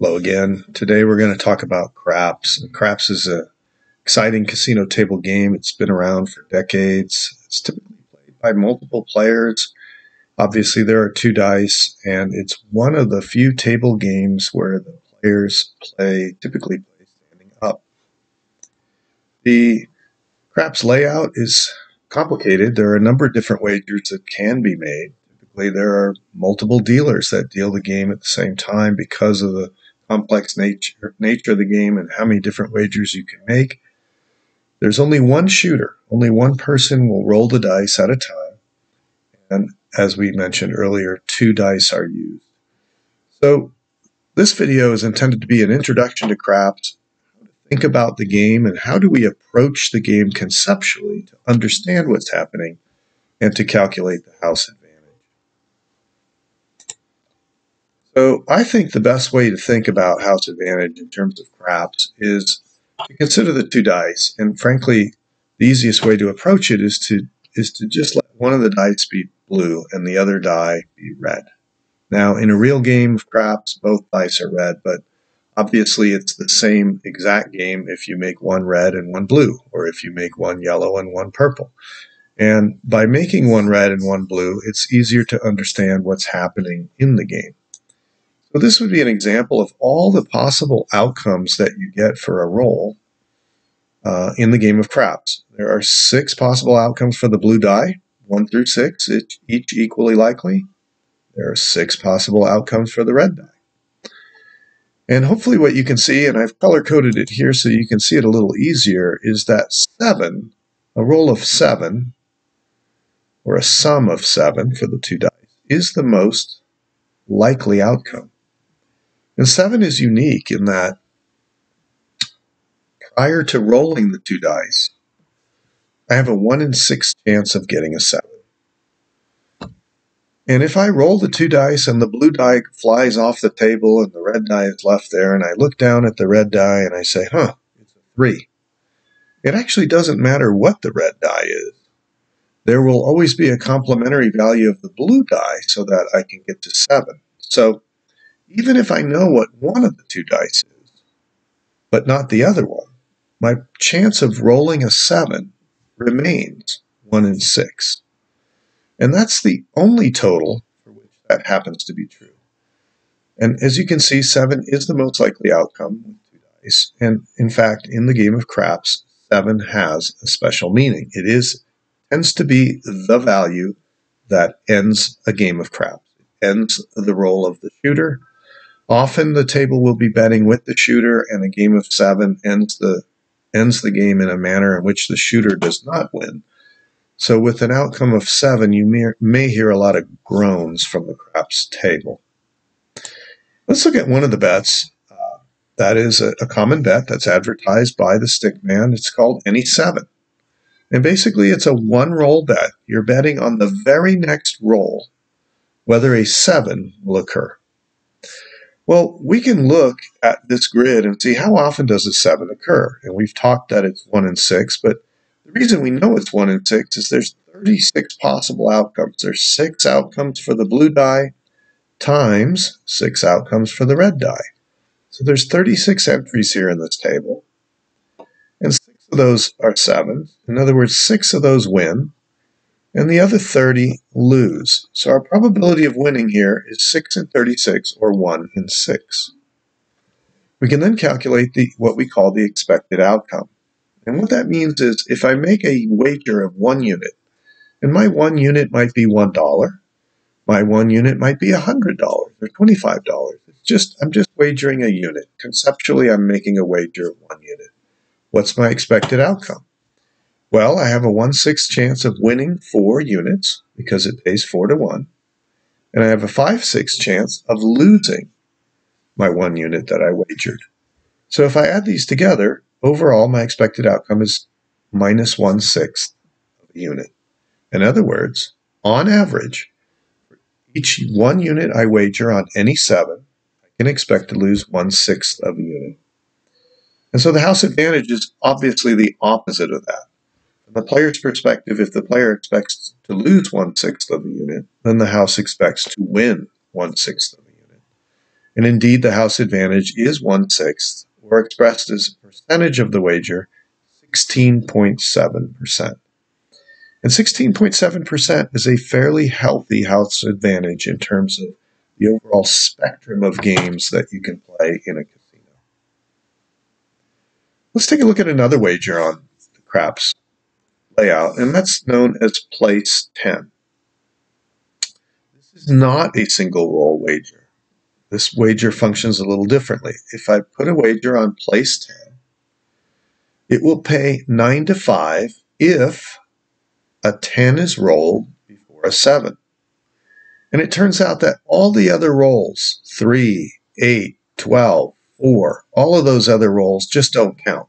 Hello again. Today we're going to talk about craps. Craps is an exciting casino table game. It's been around for decades. It's typically played by multiple players. Obviously, there are two dice, and it's one of the few table games where the players play typically play standing up. The craps layout is complicated. There are a number of different wagers that can be made. Typically, there are multiple dealers that deal the game at the same time because of the complex nature, nature of the game and how many different wagers you can make. There's only one shooter. Only one person will roll the dice at a time. And as we mentioned earlier, two dice are used. So this video is intended to be an introduction to craps, think about the game, and how do we approach the game conceptually to understand what's happening and to calculate the house advantage. So I think the best way to think about house advantage in terms of craps is to consider the two dice. And frankly, the easiest way to approach it is to is to just let one of the dice be blue and the other die be red. Now, in a real game of craps, both dice are red, but obviously it's the same exact game if you make one red and one blue, or if you make one yellow and one purple. And by making one red and one blue, it's easier to understand what's happening in the game. So this would be an example of all the possible outcomes that you get for a roll uh, in the game of craps. There are six possible outcomes for the blue die, one through six, each equally likely. There are six possible outcomes for the red die. And hopefully what you can see, and I've color-coded it here so you can see it a little easier, is that seven, a roll of seven, or a sum of seven for the two dice, is the most likely outcome. And seven is unique in that prior to rolling the two dice, I have a one in six chance of getting a seven. And if I roll the two dice and the blue die flies off the table and the red die is left there, and I look down at the red die and I say, huh, it's a three, it actually doesn't matter what the red die is. There will always be a complementary value of the blue die so that I can get to seven. So even if I know what one of the two dice is, but not the other one, my chance of rolling a seven remains one in six. And that's the only total for which that happens to be true. And as you can see, seven is the most likely outcome with two dice. And in fact, in the game of craps, seven has a special meaning. It is tends to be the value that ends a game of craps. It ends the roll of the shooter Often the table will be betting with the shooter, and a game of seven ends the ends the game in a manner in which the shooter does not win. So, with an outcome of seven, you may, may hear a lot of groans from the craps table. Let's look at one of the bets. Uh, that is a, a, common bet that's advertised by the stickman. It's called any seven. And basically, it's a one roll bet. You're betting on the very next roll whether a seven will occur. Well, we can look at this grid and see how often does a 7 occur. And we've talked that it's 1 in 6, but the reason we know it's 1 in 6 is there's 36 possible outcomes. There's 6 outcomes for the blue die times 6 outcomes for the red die. So there's 36 entries here in this table. And 6 of those are 7. In other words, 6 of those win and the other 30 lose. So our probability of winning here is 6 in 36 or 1 in 6. We can then calculate the what we call the expected outcome. And what that means is if I make a wager of 1 unit, and my 1 unit might be $1, my 1 unit might be $100 or $25. It's just I'm just wagering a unit. Conceptually, I'm making a wager of 1 unit. What's my expected outcome? Well, I have a 1 6 chance of winning four units because it pays 4 to 1. And I have a 5 6 chance of losing my one unit that I wagered. So if I add these together, overall my expected outcome is minus 1 sixth of a unit. In other words, on average, each one unit I wager on any seven, I can expect to lose 1 sixth of a unit. And so the house advantage is obviously the opposite of that. From the player's perspective, if the player expects to lose one sixth of a unit, then the house expects to win one sixth of a unit. And indeed, the house advantage is one sixth, or expressed as a percentage of the wager, 16.7%. And 16.7% is a fairly healthy house advantage in terms of the overall spectrum of games that you can play in a casino. Let's take a look at another wager on the craps layout, and that's known as place 10. This is not a single roll wager. This wager functions a little differently. If I put a wager on place 10, it will pay 9 to 5 if a 10 is rolled before a 7. And it turns out that all the other rolls 3, 8, 12, 4 all of those other rolls just don't count.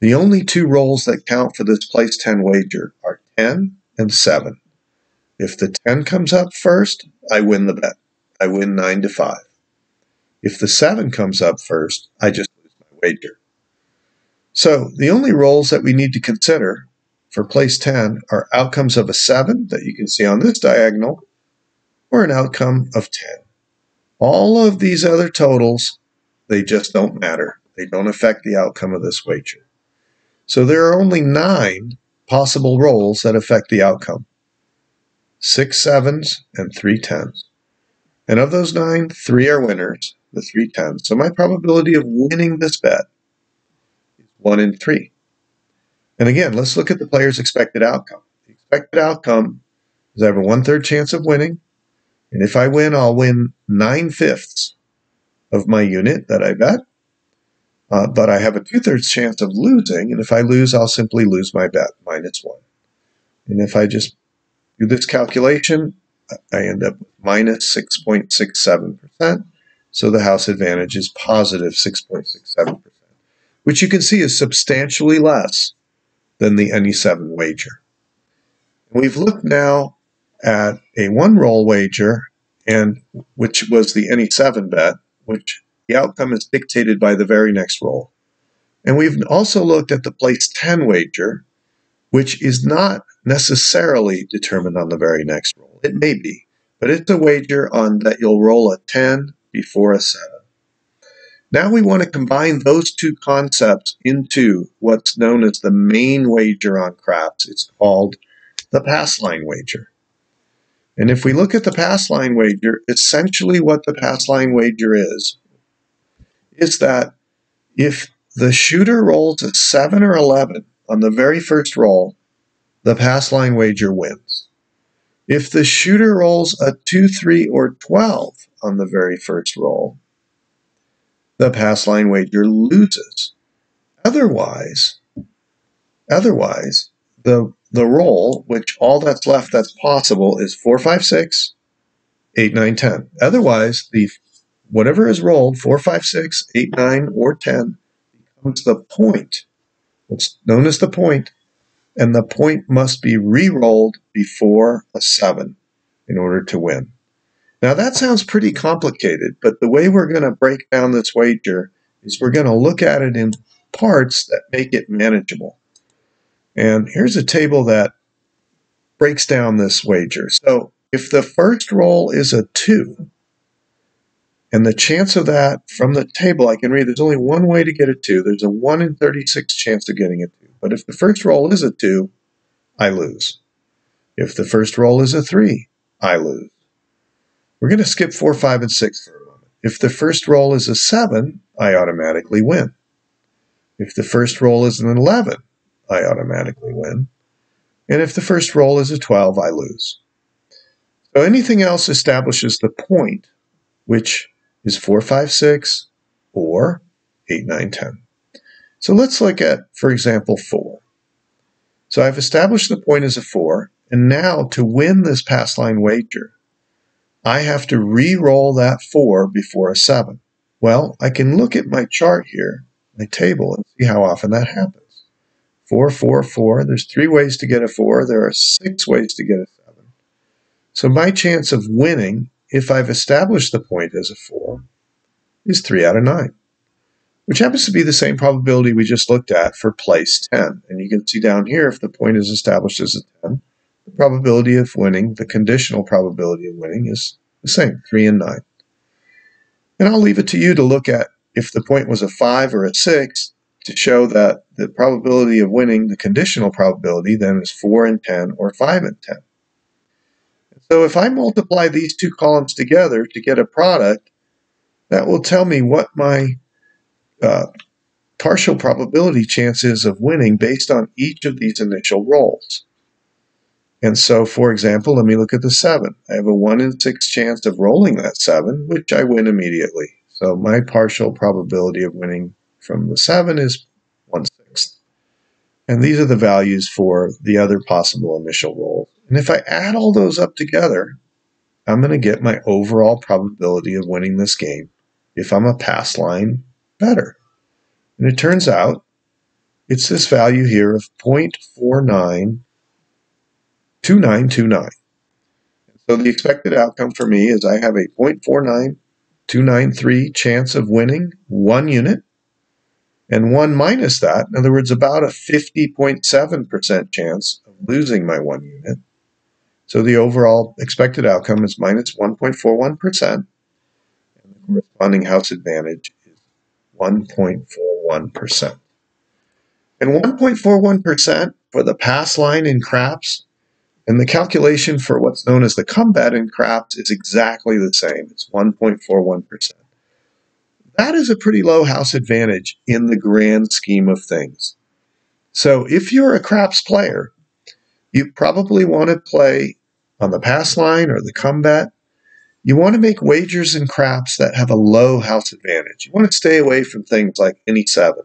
The only two rolls that count for this place 10 wager are 10 and 7. If the 10 comes up first, I win the bet. I win 9 to 5. If the 7 comes up first, I just lose my wager. So the only rolls that we need to consider for place 10 are outcomes of a 7 that you can see on this diagonal or an outcome of 10. All of these other totals, they just don't matter. They don't affect the outcome of this wager. So there are only nine possible rolls that affect the outcome six sevens and three tens. And of those nine, three are winners, the three tens. So my probability of winning this bet is one in three. And again, let's look at the player's expected outcome. The expected outcome is I have a one third chance of winning. And if I win, I'll win nine fifths of my unit that I bet. Uh, but I have a two thirds chance of losing. And if I lose, I'll simply lose my bet minus one. And if I just do this calculation, I end up minus 6.67%. So the house advantage is positive 6.67%, which you can see is substantially less than the any 7 wager. We've looked now at a one roll wager, and which was the any 7 bet, which the outcome is dictated by the very next roll. And we've also looked at the place 10 wager, which is not necessarily determined on the very next roll. It may be, but it's a wager on that you'll roll a 10 before a 7. Now we want to combine those two concepts into what's known as the main wager on craps. It's called the pass line wager. And if we look at the pass line wager, essentially what the pass line wager is, is that if the shooter rolls a 7 or 11 on the very first roll, the pass line wager wins. If the shooter rolls a 2, 3, or 12 on the very first roll, the pass line wager loses. Otherwise, otherwise, the the roll, which all that's left that's possible is 4, 5, 6, 8, 9, 10. Otherwise, the whatever is rolled, 4, 5, 6, 8, 9, or 10, becomes the point. What's known as the point, and the point must be re-rolled before a 7 in order to win. Now that sounds pretty complicated, but the way we're going to break down this wager is we're going to look at it in parts that make it manageable. And here's a table that breaks down this wager. So if the first roll is a 2, and the chance of that from the table, I can read there's only one way to get a 2. There's a 1 in 36 chance of getting a 2. But if the first roll is a 2, I lose. If the first roll is a 3, I lose. We're going to skip 4, 5, and 6 for a moment. If the first roll is a 7, I automatically win. If the first roll is an 11, I automatically win. And if the first roll is a 12, I lose. So anything else establishes the point, which is 4, 5, 6, or 8, 9, 10. So let's look at, for example, 4. So I've established the point as a 4, and now to win this pass line wager, I have to re-roll that 4 before a 7. Well, I can look at my chart here, my table, and see how often that happens. 4, 4, 4. There's three ways to get a 4. There are six ways to get a 7. So my chance of winning, if I've established the point as a 4, is 3 out of 9, which happens to be the same probability we just looked at for place 10. And you can see down here, if the point is established as a 10, the probability of winning, the conditional probability of winning, is the same, 3 and 9. And I'll leave it to you to look at if the point was a 5 or a 6 to show that the probability of winning, the conditional probability, then is 4 and 10 or 5 and 10. So if I multiply these two columns together to get a product, that will tell me what my uh, partial probability chances of winning based on each of these initial rolls. And so, for example, let me look at the 7. I have a 1 in 6 chance of rolling that 7, which I win immediately. So my partial probability of winning from the 7 is 1 sixth. And these are the values for the other possible initial rolls. And if I add all those up together, I'm going to get my overall probability of winning this game if I'm a pass line bettor. And it turns out it's this value here of 0.492929. So the expected outcome for me is I have a 0.49293 chance of winning one unit, and 1 minus that, in other words, about a 50.7% chance of losing my one unit. So the overall expected outcome is minus 1.41%, and the corresponding house advantage is 1.41%. And 1.41% for the pass line in craps and the calculation for what's known as the come bet in craps is exactly the same. It's 1.41%. That is a pretty low house advantage in the grand scheme of things. So if you're a craps player, you probably want to play on the pass line or the come bet. You want to make wagers in craps that have a low house advantage. You want to stay away from things like any seven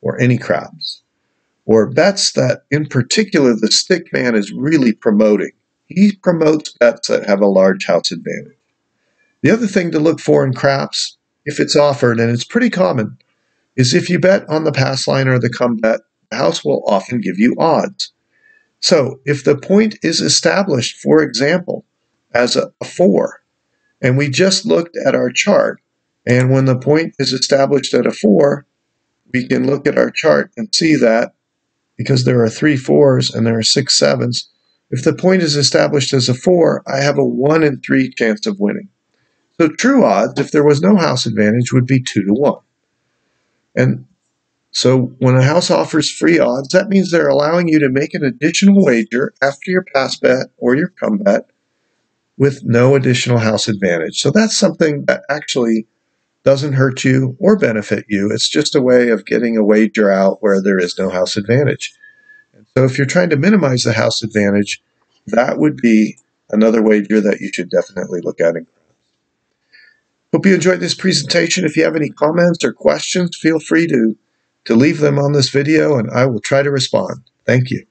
or any craps or bets that, in particular, the stick man is really promoting. He promotes bets that have a large house advantage. The other thing to look for in craps, if it's offered, and it's pretty common, is if you bet on the pass line or the come bet, the house will often give you odds. So if the point is established, for example, as a, a 4, and we just looked at our chart, and when the point is established at a 4, we can look at our chart and see that because there are three fours and there are six sevens, if the point is established as a 4, I have a 1 in 3 chance of winning. So true odds, if there was no house advantage, would be 2 to 1. And so when a house offers free odds, that means they're allowing you to make an additional wager after your pass bet or your come bet with no additional house advantage. So that's something that actually doesn't hurt you or benefit you. It's just a way of getting a wager out where there is no house advantage. And so if you're trying to minimize the house advantage, that would be another wager that you should definitely look at. Hope you enjoyed this presentation. If you have any comments or questions, feel free to to leave them on this video and I will try to respond. Thank you.